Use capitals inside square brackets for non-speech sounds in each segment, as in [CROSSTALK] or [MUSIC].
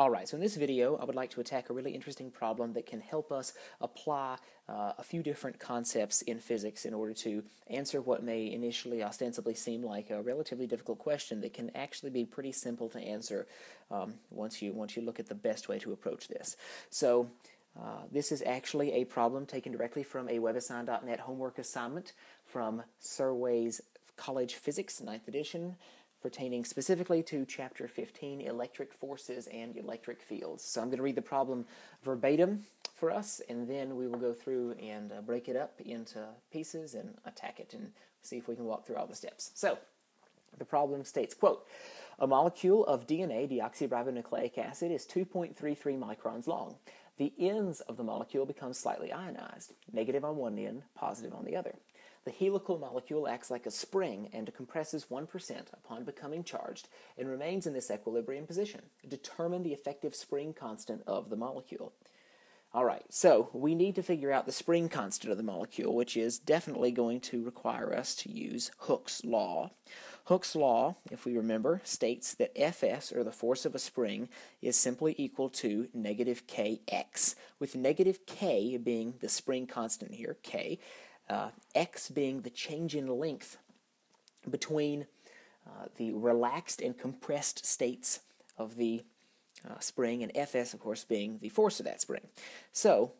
Alright, so in this video I would like to attack a really interesting problem that can help us apply uh, a few different concepts in physics in order to answer what may initially ostensibly seem like a relatively difficult question that can actually be pretty simple to answer um, once, you, once you look at the best way to approach this. So uh, this is actually a problem taken directly from a WebAssign.net homework assignment from Serway's College Physics, 9th edition pertaining specifically to Chapter 15, Electric Forces and Electric Fields. So I'm going to read the problem verbatim for us, and then we will go through and uh, break it up into pieces and attack it and see if we can walk through all the steps. So the problem states, quote, a molecule of DNA, deoxyribonucleic acid, is 2.33 microns long. The ends of the molecule become slightly ionized, negative on one end, positive on the other. The helical molecule acts like a spring and compresses 1% upon becoming charged and remains in this equilibrium position. Determine the effective spring constant of the molecule. All right, so we need to figure out the spring constant of the molecule, which is definitely going to require us to use Hooke's law. Hooke's law, if we remember, states that Fs, or the force of a spring, is simply equal to negative kx, with negative k being the spring constant here, k, uh, x being the change in length between uh, the relaxed and compressed states of the uh, spring, and Fs, of course, being the force of that spring. So,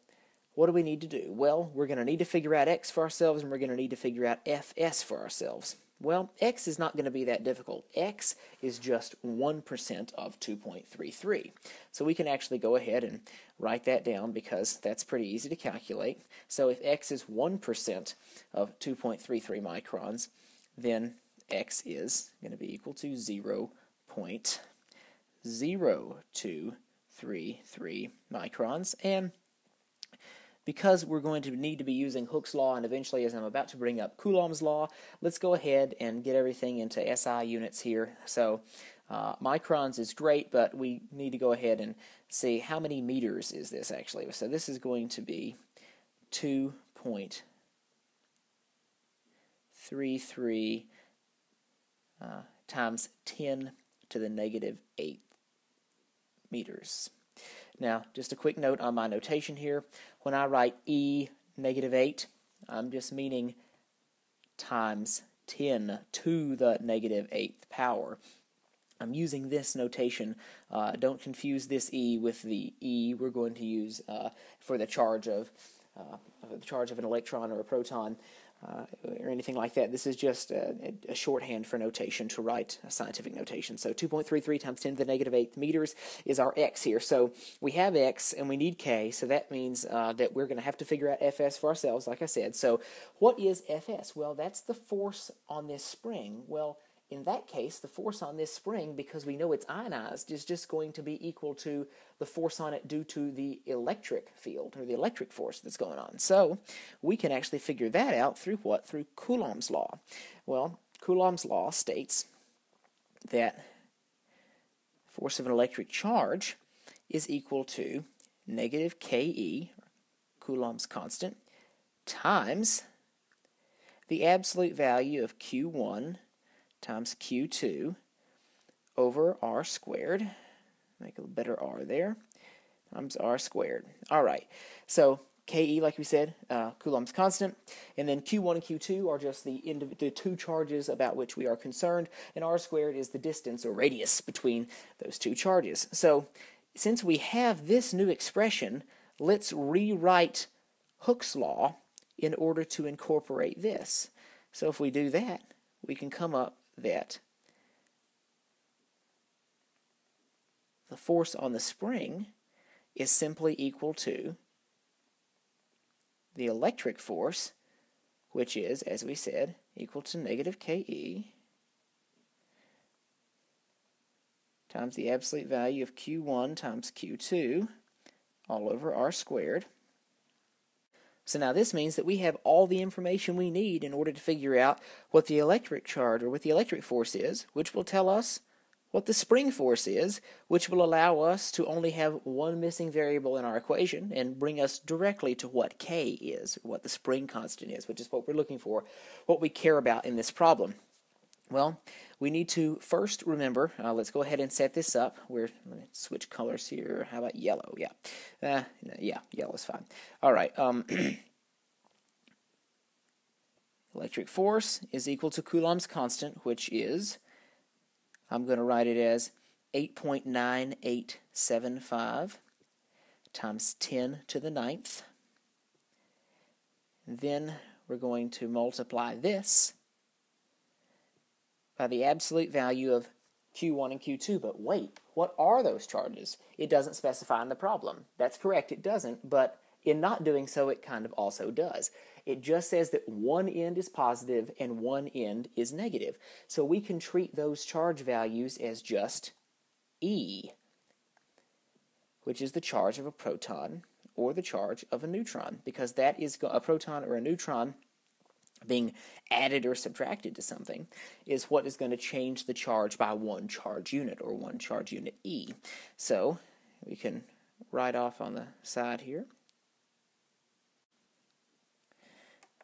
what do we need to do? Well, we're going to need to figure out x for ourselves, and we're going to need to figure out Fs for ourselves. Well, x is not going to be that difficult. x is just 1% of 2.33. So we can actually go ahead and write that down because that's pretty easy to calculate. So if x is 1% of 2.33 microns, then x is going to be equal to 0.0233 microns. And because we're going to need to be using Hooke's law and eventually, as I'm about to bring up Coulomb's law, let's go ahead and get everything into SI units here. So uh, microns is great, but we need to go ahead and see how many meters is this actually. So this is going to be 2.33 uh, times 10 to the negative 8 meters. Now, just a quick note on my notation here. When I write e negative 8, I'm just meaning times 10 to the negative 8th power. I'm using this notation. Uh, don't confuse this e with the e we're going to use uh, for the charge of uh, the charge of an electron or a proton uh, or anything like that. This is just a, a, shorthand for notation to write a scientific notation. So 2.33 times 10 to the negative eighth meters is our x here. So we have x and we need k, so that means uh, that we're going to have to figure out fs for ourselves, like I said. So what is fs? Well, that's the force on this spring. Well, in that case, the force on this spring, because we know it's ionized, is just going to be equal to the force on it due to the electric field or the electric force that's going on. So we can actually figure that out through what? Through Coulomb's law. Well, Coulomb's law states that force of an electric charge is equal to negative Ke, Coulomb's constant, times the absolute value of Q1 times Q2 over R squared. Make a better R there. Times R squared. All right. So Ke, like we said, uh, Coulomb's constant, and then Q1 and Q2 are just the, the two charges about which we are concerned, and R squared is the distance or radius between those two charges. So since we have this new expression, let's rewrite Hooke's law in order to incorporate this. So if we do that, we can come up that the force on the spring is simply equal to the electric force, which is, as we said, equal to negative Ke times the absolute value of Q1 times Q2 all over R squared. So now this means that we have all the information we need in order to figure out what the electric charge or what the electric force is, which will tell us what the spring force is, which will allow us to only have one missing variable in our equation and bring us directly to what K is, what the spring constant is, which is what we're looking for, what we care about in this problem. Well, we need to first remember, uh, let's go ahead and set this up. We're, let me switch colors here. How about yellow? Yeah. Uh, yeah, yellow is fine. All right. Um, [CLEARS THROAT] electric force is equal to Coulomb's constant, which is, I'm going to write it as 8.9875 times 10 to the ninth. Then we're going to multiply this the absolute value of Q1 and Q2. But wait, what are those charges? It doesn't specify in the problem. That's correct, it doesn't, but in not doing so, it kind of also does. It just says that one end is positive and one end is negative. So we can treat those charge values as just E, which is the charge of a proton or the charge of a neutron, because that is a proton or a neutron being added or subtracted to something is what is going to change the charge by one charge unit or one charge unit E. So we can write off on the side here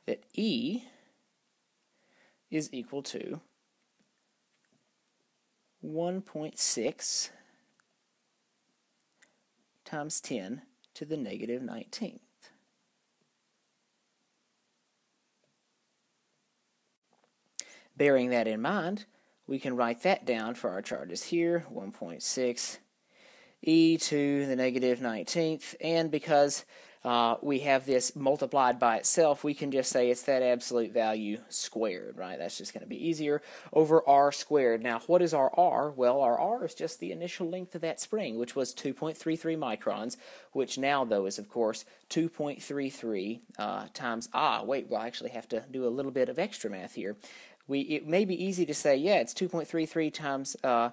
that E is equal to 1.6 times 10 to the negative 19th. Bearing that in mind, we can write that down for our charges here, 1.6 e to the negative 19th, and because uh, we have this multiplied by itself, we can just say it's that absolute value squared, right? That's just going to be easier over r squared. Now, what is our r? Well, our r is just the initial length of that spring, which was 2.33 microns, which now, though, is, of course, 2.33 uh, times, ah, wait, we'll actually have to do a little bit of extra math here. We, it may be easy to say, yeah, it's 2.33 times uh, uh,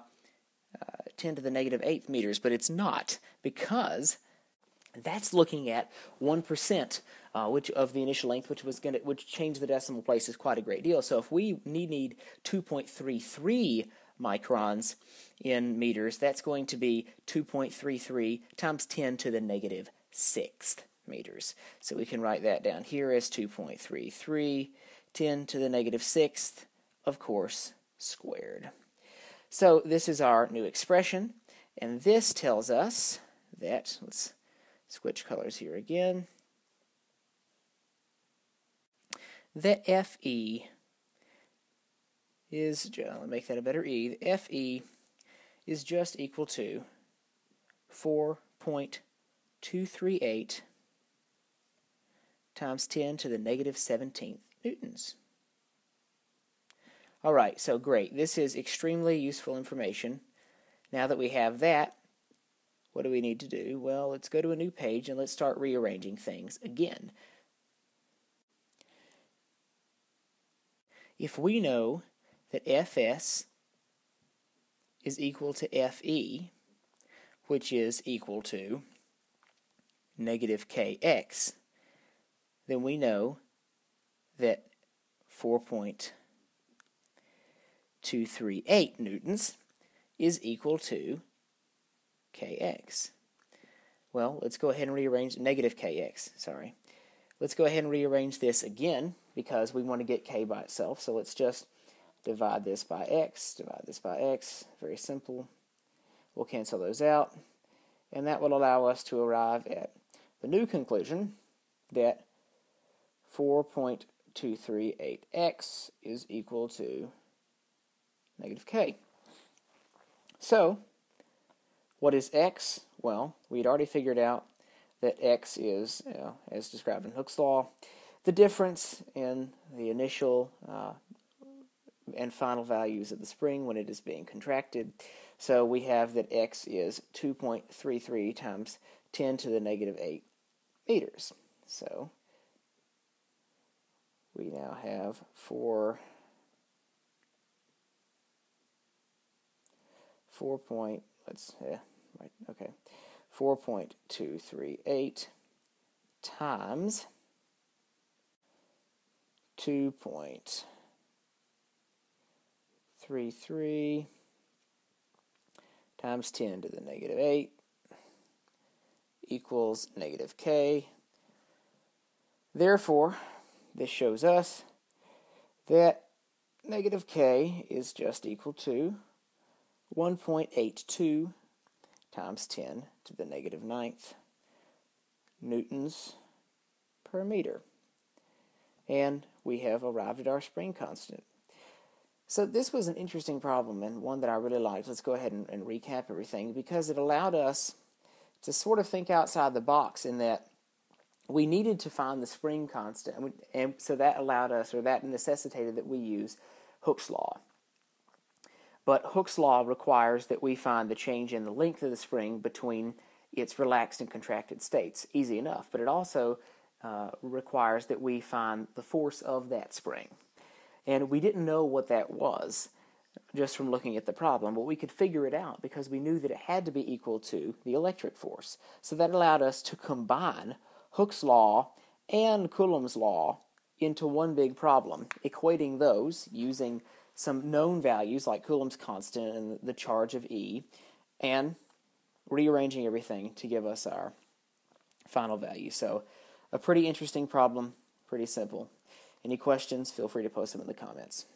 10 to the negative 8th meters, but it's not because that's looking at 1% uh, which of the initial length, which was going to which change the decimal places quite a great deal. So if we need, need 2.33 microns in meters, that's going to be 2.33 times 10 to the negative sixth meters. So we can write that down here as 2.33, 10 to the negative sixth, of course, squared. So this is our new expression, and this tells us that, let's switch colors here again, that FE is, I'll make that a better E, the FE is just equal to 4.238 times 10 to the negative 17th newtons. All right, so great. This is extremely useful information. Now that we have that, what do we need to do? Well, let's go to a new page and let's start rearranging things again. If we know that Fs is equal to Fe, which is equal to negative Kx, then we know that 4.238 newtons is equal to kx. Well, let's go ahead and rearrange negative kx, sorry. Let's go ahead and rearrange this again because we want to get k by itself. So let's just divide this by x, divide this by x, very simple. We'll cancel those out, and that will allow us to arrive at the new conclusion that 4.238x is equal to negative k. So, what is x? Well, we had already figured out that x is, you know, as described in Hooke's law, the difference in the initial uh, and final values of the spring when it is being contracted. So we have that x is 2.33 times 10 to the negative 8 meters. So we now have 4 4 point let's yeah right, okay, 4.238 times 2.33 times 10 to the negative 8 equals negative k. Therefore, this shows us that negative k is just equal to 1.82 times 10 to the negative ninth newtons per meter. And we have arrived at our spring constant. So this was an interesting problem and one that I really liked. Let's go ahead and, and recap everything because it allowed us to sort of think outside the box in that we needed to find the spring constant, and, we, and, so that allowed us, or that necessitated that we use Hooke's law. But Hooke's law requires that we find the change in the length of the spring between its relaxed and contracted states. Easy enough, but it also uh, requires that we find the force of that spring. And we didn't know what that was just from looking at the problem, but we could figure it out because we knew that it had to be equal to the electric force. So that allowed us to combine Hooke's law and Coulomb's law into one big problem, equating those using some known values like Coulomb's constant and the charge of E, and rearranging everything to give us our final value. So, a pretty interesting problem, pretty simple. Any questions, feel free to post them in the comments.